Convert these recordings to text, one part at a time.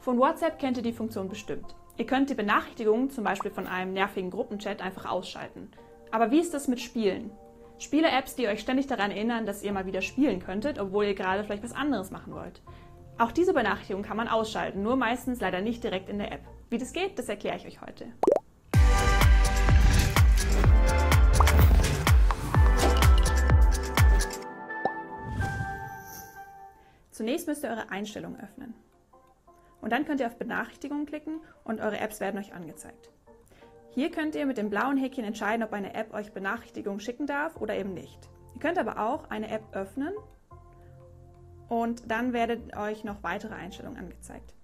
Von WhatsApp kennt ihr die Funktion bestimmt. Ihr könnt die Benachrichtigungen, zum Beispiel von einem nervigen Gruppenchat, einfach ausschalten. Aber wie ist das mit Spielen? Spiele-Apps, die euch ständig daran erinnern, dass ihr mal wieder spielen könntet, obwohl ihr gerade vielleicht was anderes machen wollt. Auch diese Benachrichtigung kann man ausschalten, nur meistens leider nicht direkt in der App. Wie das geht, das erkläre ich euch heute. Zunächst müsst ihr eure Einstellungen öffnen. Und dann könnt ihr auf Benachrichtigungen klicken und eure Apps werden euch angezeigt. Hier könnt ihr mit dem blauen Häkchen entscheiden, ob eine App euch Benachrichtigungen schicken darf oder eben nicht. Ihr könnt aber auch eine App öffnen und dann werden euch noch weitere Einstellungen angezeigt.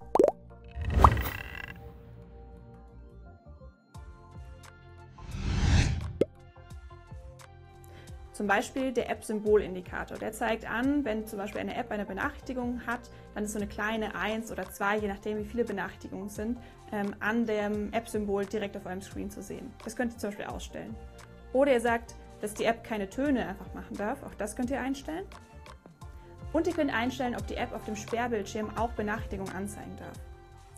Zum Beispiel der App-Symbol-Indikator. Der zeigt an, wenn zum Beispiel eine App eine Benachrichtigung hat, dann ist so eine kleine 1 oder 2, je nachdem wie viele Benachrichtigungen sind, ähm, an dem App-Symbol direkt auf eurem Screen zu sehen. Das könnt ihr zum Beispiel ausstellen. Oder ihr sagt, dass die App keine Töne einfach machen darf. Auch das könnt ihr einstellen. Und ihr könnt einstellen, ob die App auf dem Sperrbildschirm auch Benachrichtigungen anzeigen darf.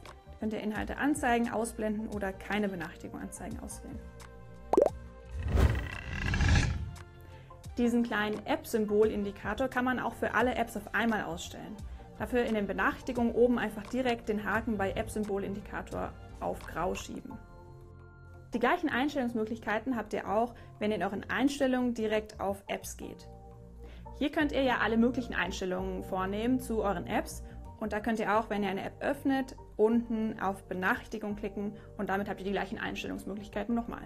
Ihr könnt ihr Inhalte anzeigen, ausblenden oder keine Benachrichtigung anzeigen auswählen. Diesen kleinen App-Symbol-Indikator kann man auch für alle Apps auf einmal ausstellen. Dafür in den Benachrichtigungen oben einfach direkt den Haken bei App-Symbol-Indikator auf Grau schieben. Die gleichen Einstellungsmöglichkeiten habt ihr auch, wenn ihr in euren Einstellungen direkt auf Apps geht. Hier könnt ihr ja alle möglichen Einstellungen vornehmen zu euren Apps und da könnt ihr auch, wenn ihr eine App öffnet, unten auf Benachrichtigung klicken und damit habt ihr die gleichen Einstellungsmöglichkeiten nochmal.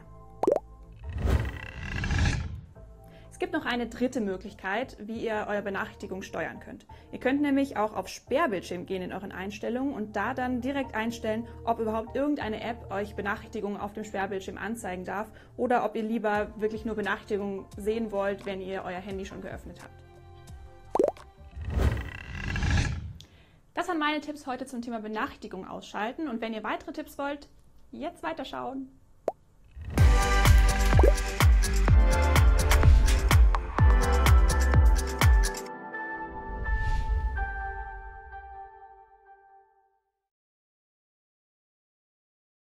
Gibt noch eine dritte Möglichkeit, wie ihr eure Benachrichtigung steuern könnt. Ihr könnt nämlich auch auf Sperrbildschirm gehen in euren Einstellungen und da dann direkt einstellen, ob überhaupt irgendeine App euch Benachrichtigungen auf dem Sperrbildschirm anzeigen darf oder ob ihr lieber wirklich nur Benachrichtigungen sehen wollt, wenn ihr euer Handy schon geöffnet habt. Das waren meine Tipps heute zum Thema Benachrichtigung ausschalten und wenn ihr weitere Tipps wollt, jetzt weiterschauen.